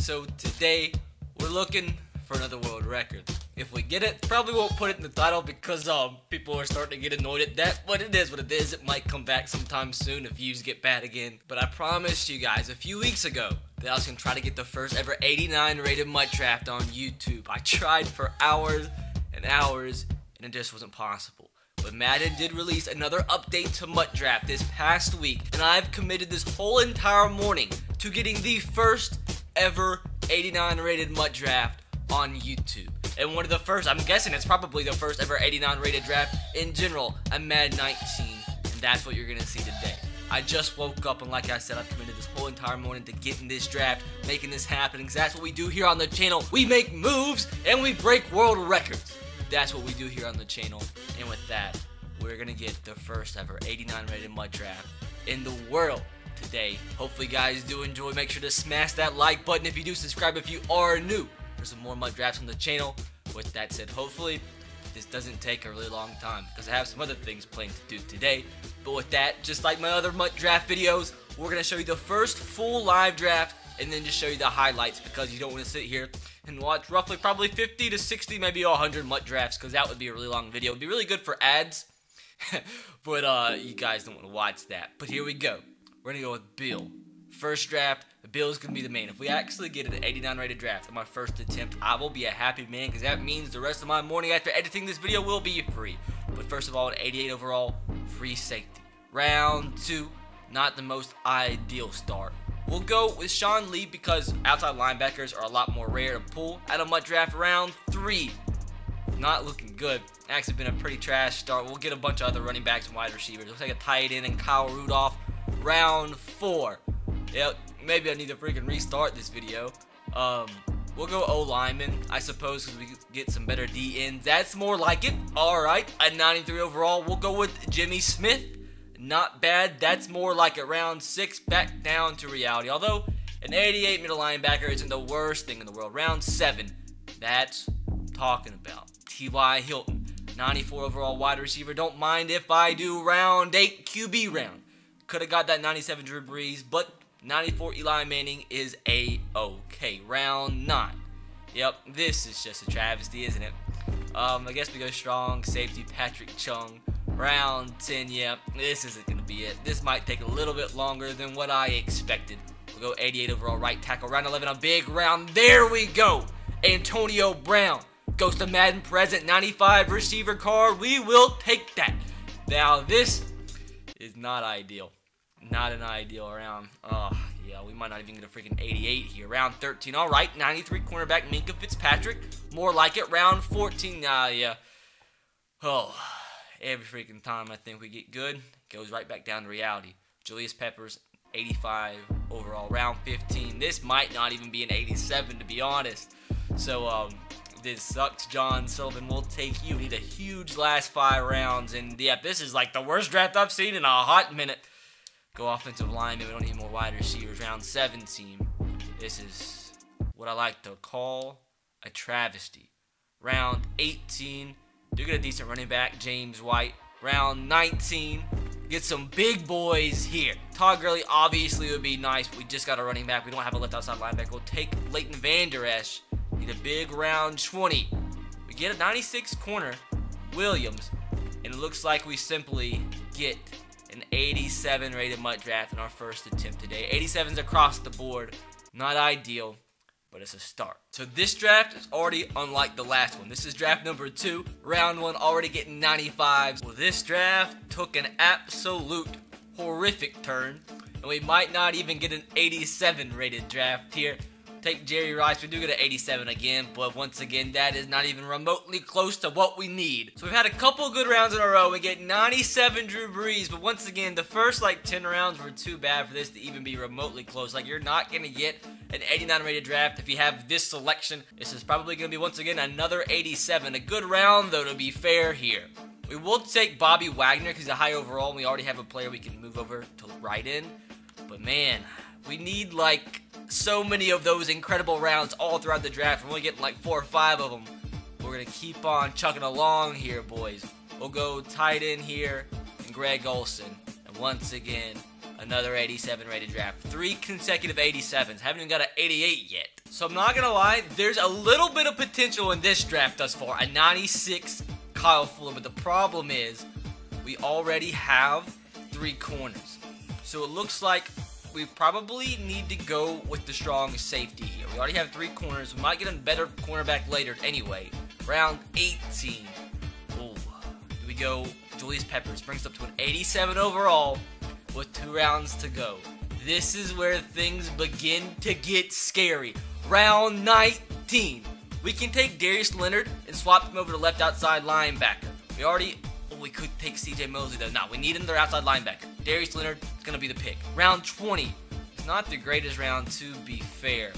So today, we're looking for another world record. If we get it, probably won't put it in the title because um people are starting to get annoyed at that. But it is what it is. It might come back sometime soon if views get bad again. But I promised you guys a few weeks ago that I was gonna try to get the first ever 89 rated MUT draft on YouTube. I tried for hours and hours, and it just wasn't possible. But Madden did release another update to MUT Draft this past week, and I've committed this whole entire morning to getting the first ever 89 rated MUT Draft on YouTube. And one of the first, I'm guessing it's probably the first ever 89 rated draft in general on Madden 19, and that's what you're gonna see today. I just woke up, and like I said, I've committed this whole entire morning to getting this draft, making this happen, because that's what we do here on the channel. We make moves, and we break world records. That's what we do here on the channel. And with that, we're gonna get the first ever 89 rated MUT draft in the world today. Hopefully, you guys do enjoy. Make sure to smash that like button if you do. Subscribe if you are new for some more MUT drafts on the channel. With that said, hopefully this doesn't take a really long time because I have some other things planned to do today. But with that, just like my other MUT draft videos, we're gonna show you the first full live draft and then just show you the highlights because you don't want to sit here and watch roughly probably 50 to 60, maybe 100 MUT drafts because that would be a really long video. It'd be really good for ads, but uh, you guys don't want to watch that. But here we go. We're gonna go with Bill. First draft, Bill's gonna be the main. If we actually get an 89 rated draft on my first attempt, I will be a happy man because that means the rest of my morning after editing this video will be free. But first of all, an 88 overall, free safety. Round two, not the most ideal start. We'll go with Sean Lee because outside linebackers are a lot more rare to pull at a MUT draft. Round three, not looking good. Actually been a pretty trash start. We'll get a bunch of other running backs and wide receivers. We'll take a tight end and Kyle Rudolph. Round four. Yep, maybe I need to freaking restart this video. Um, we'll go O lineman, I suppose, because we get some better D ends. That's more like it. All right, at 93 overall, we'll go with Jimmy Smith not bad. That's more like a round six back down to reality. Although an 88 middle linebacker isn't the worst thing in the world. Round seven, that's talking about. T.Y. Hilton, 94 overall wide receiver. Don't mind if I do round eight QB round. Could have got that 97 Drew Brees, but 94 Eli Manning is a-okay. Round nine. Yep, this is just a travesty, isn't it? Um, I guess we go strong safety Patrick Chung. Round 10, yeah, this isn't going to be it. This might take a little bit longer than what I expected. We'll go 88 overall right tackle. Round 11, a big round. There we go. Antonio Brown goes to Madden present 95 receiver card. We will take that. Now, this is not ideal. Not an ideal round. Oh, yeah, we might not even get a freaking 88 here. Round 13, all right. 93 cornerback Minkah Fitzpatrick. More like it. Round 14, nah, yeah. Oh, every freaking time I think we get good, goes right back down to reality. Julius Peppers, 85 overall, round 15. This might not even be an 87 to be honest. So um, this sucks, John Sullivan. We'll take you. Need a huge last five rounds, and yeah, this is like the worst draft I've seen in a hot minute. Go offensive lineman. We don't need more wide receivers. Round 17. This is what I like to call a travesty. Round 18. Do get a decent running back, James White. Round 19, get some big boys here. Todd Gurley obviously would be nice. We just got a running back. We don't have a left outside linebacker. We'll take Leighton Vander Esch. Need a big round 20. We get a 96 corner, Williams. And it looks like we simply get an 87 rated MUT draft in our first attempt today. 87s across the board. Not ideal but it's a start. So this draft is already unlike the last one. This is draft number two, round one already getting 95s. Well, this draft took an absolute horrific turn, and we might not even get an 87 rated draft here. Take Jerry Rice. We do get an 87 again, but once again, that is not even remotely close to what we need. So we've had a couple good rounds in a row. We get 97 Drew Brees, but once again, the first like 10 rounds were too bad for this to even be remotely close. Like you're not gonna get an 89 rated draft if you have this selection. This is probably gonna be once again another 87. A good round though, to be fair here. We will take Bobby Wagner because he's a high overall, and we already have a player we can move over to right in. But man, we need like so many of those incredible rounds all throughout the draft. We're only getting like four or five of them. We're going to keep on chucking along here, boys. We'll go tight end here and Greg Olsen. And once again, another 87 rated draft. Three consecutive 87s. Haven't even got an 88 yet. So I'm not gonna lie, there's a little bit of potential in this draft thus far. A 96 Kyle Fuller, but the problem is we already have three corners. So it looks like we probably need to go with the strong safety here. We already have three corners. We might get a better cornerback later anyway. Round 18. Ooh. Do we go Julius Peppers? Brings up to an 87 overall with two rounds to go. This is where things begin to get scary. Round 19. We can take Darius Leonard and swap him over to left outside linebacker. We already we could take CJ Mosley though. No, we need another outside linebacker. Darius Leonard is going to be the pick. Round 20. is not the greatest round to be fair.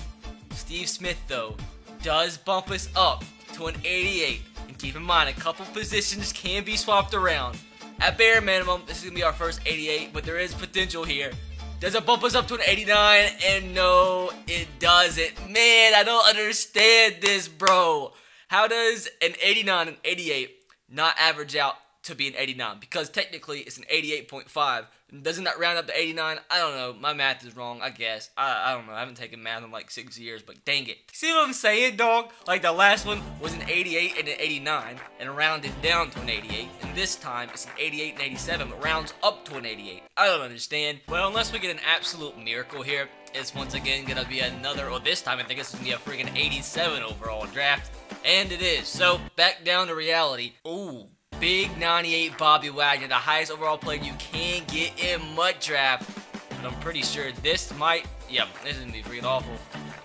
Steve Smith though does bump us up to an 88. And keep in mind, a couple positions can be swapped around. At bare minimum, this is going to be our first 88, but there is potential here. Does it bump us up to an 89? And no, it doesn't. Man, I don't understand this, bro. How does an 89 and 88 not average out to be an 89 because technically it's an 88.5. Doesn't that round up to 89? I don't know. My math is wrong, I guess. I, I don't know. I haven't taken math in like six years, but dang it. See what I'm saying, dog? Like the last one was an 88 and an 89 and rounded down to an 88. And this time it's an 88 and 87, but rounds up to an 88. I don't understand. Well, unless we get an absolute miracle here, it's once again gonna be another, or this time I think it's gonna be a freaking 87 overall draft. And it is. So, back down to reality. Ooh, Big 98 Bobby Wagner, the highest overall player you can get in MUT Draft. But I'm pretty sure this might, yeah, this is going to be freaking awful.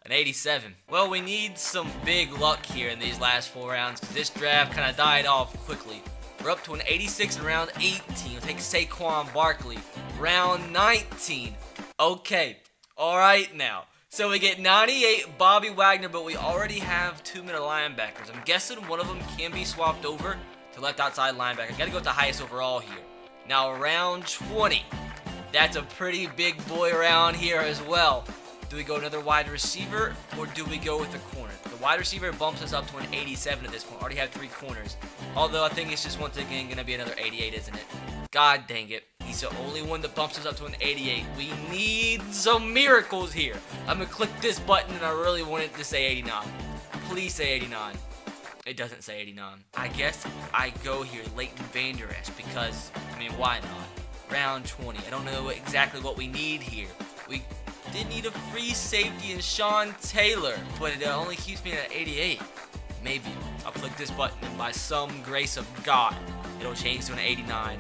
An 87. Well, we need some big luck here in these last four rounds because this draft kind of died off quickly. We're up to an 86 in round 18. We'll take Saquon Barkley. Round 19. Okay. All right now. So we get 98 Bobby Wagner, but we already have two middle linebackers. I'm guessing one of them can be swapped over to left outside linebacker. Gotta go with the highest overall here. Now, round 20. That's a pretty big boy around here as well. Do we go another wide receiver or do we go with the corner? The wide receiver bumps us up to an 87 at this point. Already have three corners. Although I think it's just once again going to be another 88, isn't it? God dang it. He's the only one that bumps us up to an 88. We need some miracles here. I'm going to click this button and I really want it to say 89. Please say 89. It doesn't say 89. I guess I go here Leighton Vander Esch because, I mean, why not? Round 20. I don't know exactly what we need here. We did need a free safety in Sean Taylor, but it only keeps me at 88. Maybe. I'll click this button and by some grace of God, it'll change to an 89.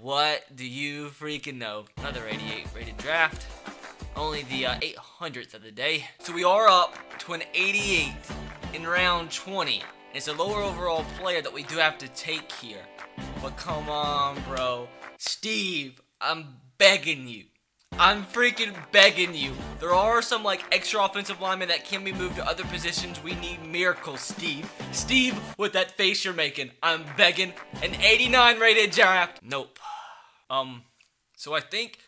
What do you freaking know? Another 88 rated draft. Only the uh, 800th of the day. So we are up to an 88 in round 20. It's a lower overall player that we do have to take here. But come on, bro. Steve, I'm begging you. I'm freaking begging you. There are some like extra offensive linemen that can be moved to other positions. We need miracles, Steve. Steve, with that face you're making, I'm begging. An 89 rated draft. Nope. Um, so I think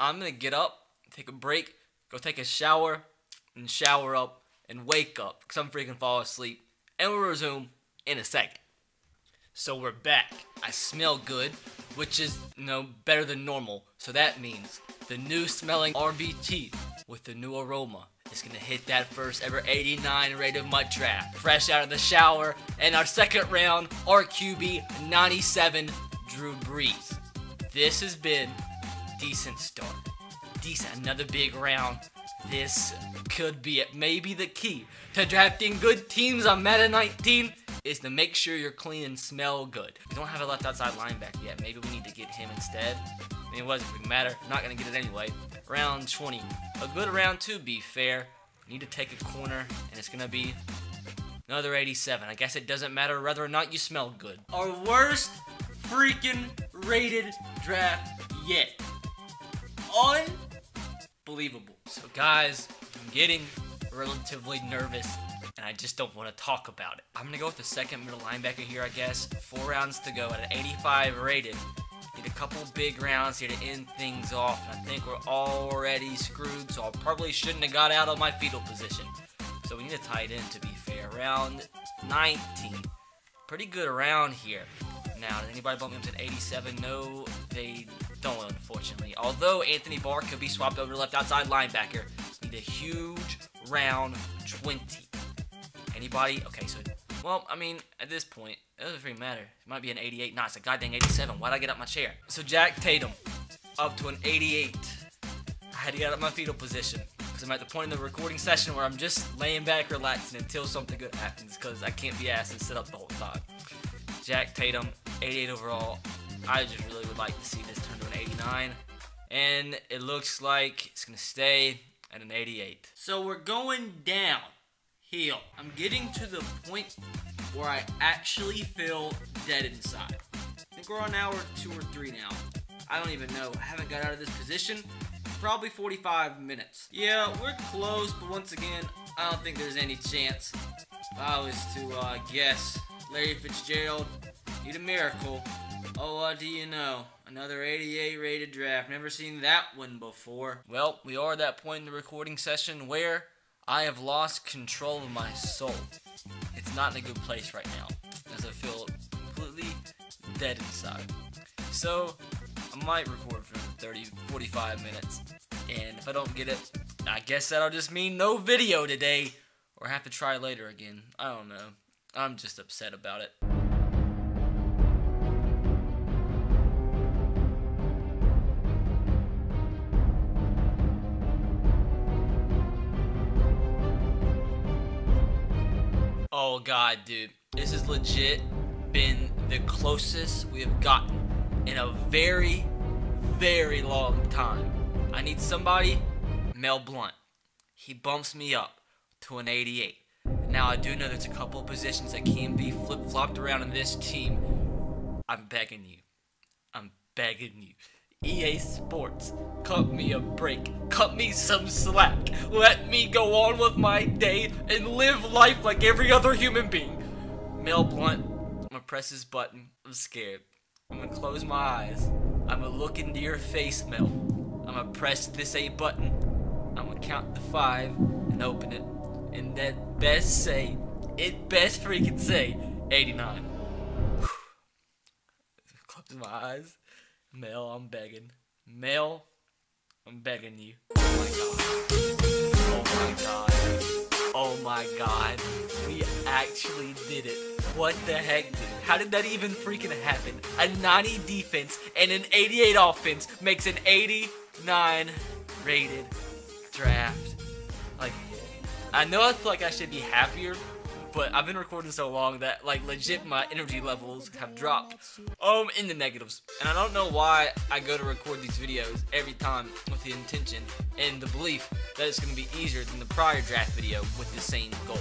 I'm gonna get up, take a break, go take a shower, and shower up, and wake up, because I'm freaking fall asleep and we'll resume in a second. So we're back. I smell good, which is, you know, better than normal. So that means the new smelling RBT with the new aroma is gonna hit that first ever 89 rated MUT draft. Fresh out of the shower, and our second round, RQB 97 Drew Brees. This has been decent start. Decent, another big round. This could be it. Maybe the key to drafting good teams on Madden 19 is to make sure you're clean and smell good. We don't have a left outside linebacker yet. Maybe we need to get him instead. I mean, it doesn't matter. not going to get it anyway. Round 20. A good round to be fair. Need to take a corner, and it's going to be another 87. I guess it doesn't matter whether or not you smell good. Our worst freaking rated draft yet. Unbelievable. So, guys, I'm getting relatively nervous, and I just don't want to talk about it. I'm going to go with the second middle linebacker here, I guess. Four rounds to go at an 85 rated. Need a couple big rounds here to end things off, and I think we're already screwed, so I probably shouldn't have got out of my fetal position. So we need tie it in, to be fair. Round 19. Pretty good around here. Now, did anybody bump me up to 87? No, they don't, unfortunately. Although Anthony Barr could be swapped over to left outside linebacker. Need a huge round 20. Anybody? Okay, so, well, I mean, at this point, it doesn't really matter. It might be an 88. Nah, it's a goddamn 87. Why'd I get up my chair? So Jack Tatum, up to an 88. I had to get out of my fetal position. Because I'm at the point in the recording session where I'm just laying back relaxing until something good happens. Because I can't be asked and sit up the whole time. Jack Tatum, 88 overall. I just really would like to see this turn to 89. And it looks like it's going to stay at an 88. So we're going down hill. I'm getting to the point where I actually feel dead inside. I think we're on hour two or three now. I don't even know. I haven't got out of this position. Probably 45 minutes. Yeah, we're close, but once again, I don't think there's any chance. If I was to uh, guess, Larry Fitzgerald, need a miracle. Oh, what do you know? Another 88 rated draft. Never seen that one before. Well, we are at that point in the recording session where I have lost control of my soul. It's not in a good place right now, as I feel completely dead inside. So, I might record for 30, 45 minutes, and if I don't get it, I guess that'll just mean no video today, or have to try later again. I don't know. I'm just upset about it. God, dude. This has legit been the closest we have gotten in a very, very long time. I need somebody, Mel Blount. He bumps me up to an 88. Now, I do know there's a couple of positions that can be flip-flopped around in this team. I'm begging you. I'm begging you. EA Sports, cut me a break. Cut me some slack. Let me go on with my day and live life like every other human being. Mel Blount, I'm gonna press this button. I'm scared. I'm gonna close my eyes. I'm gonna look into your face, Mel. I'm gonna press this A button. I'm gonna count to five and open it. And that best say, it best freaking say, 89. Close my eyes. Mel, I'm begging. Mel, I'm begging you. Oh my god. Oh my god. Oh my god. We actually did it. What the heck? How did that even freaking happen? A 90 defense and an 88 offense makes an 89 rated draft. Like, I know I feel like I should be happier but I've been recording so long that like legit my energy levels have dropped. Um, in the negatives. And I don't know why I go to record these videos every time with the intention and the belief that it's gonna be easier than the prior draft video with the same goal.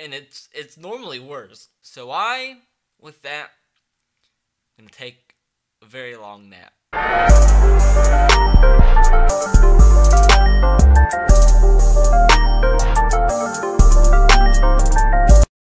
And it's it's normally worse. So I, with that, I'm gonna take a very long nap.